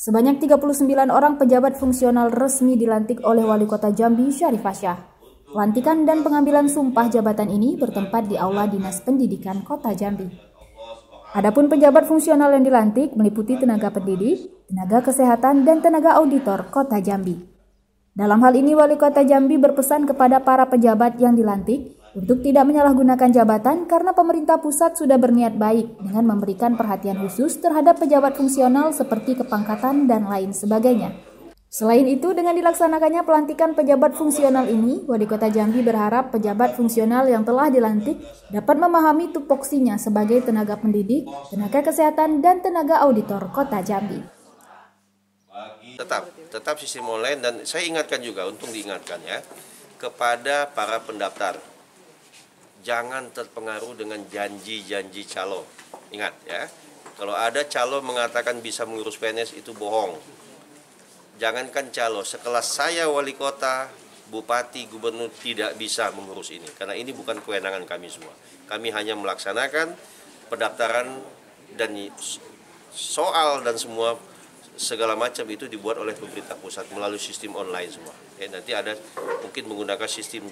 Sebanyak 39 orang pejabat fungsional resmi dilantik oleh Wali Kota Jambi Syarif Syah. Pelantikan dan pengambilan sumpah jabatan ini bertempat di Aula Dinas Pendidikan Kota Jambi. Adapun pejabat fungsional yang dilantik meliputi tenaga pendidik, tenaga kesehatan, dan tenaga auditor Kota Jambi. Dalam hal ini Wali Kota Jambi berpesan kepada para pejabat yang dilantik untuk tidak menyalahgunakan jabatan karena pemerintah pusat sudah berniat baik dengan memberikan perhatian khusus terhadap pejabat fungsional seperti kepangkatan dan lain sebagainya. Selain itu, dengan dilaksanakannya pelantikan pejabat fungsional ini, Wali Kota Jambi berharap pejabat fungsional yang telah dilantik dapat memahami tupoksinya sebagai tenaga pendidik, tenaga kesehatan, dan tenaga auditor Kota Jambi. Tetap, tetap sistem online dan saya ingatkan juga, untuk diingatkan ya, kepada para pendaftar jangan terpengaruh dengan janji-janji calo. Ingat ya, kalau ada calo mengatakan bisa mengurus PNS itu bohong. Jangankan calo, sekelas saya wali kota, bupati, gubernur tidak bisa mengurus ini. Karena ini bukan kewenangan kami semua. Kami hanya melaksanakan pendaftaran dan soal dan semua segala macam itu dibuat oleh pemerintah pusat melalui sistem online semua. Ya, nanti ada mungkin menggunakan sistem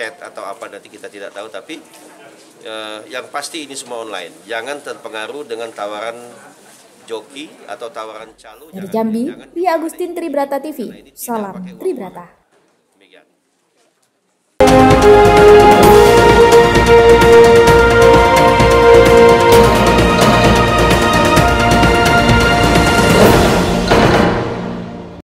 chat atau apa nanti kita tidak tahu tapi uh, yang pasti ini semua online. Jangan terpengaruh dengan tawaran joki atau tawaran calo. Dari Jambi Ria Agustin Tribrata TV salam Tribrata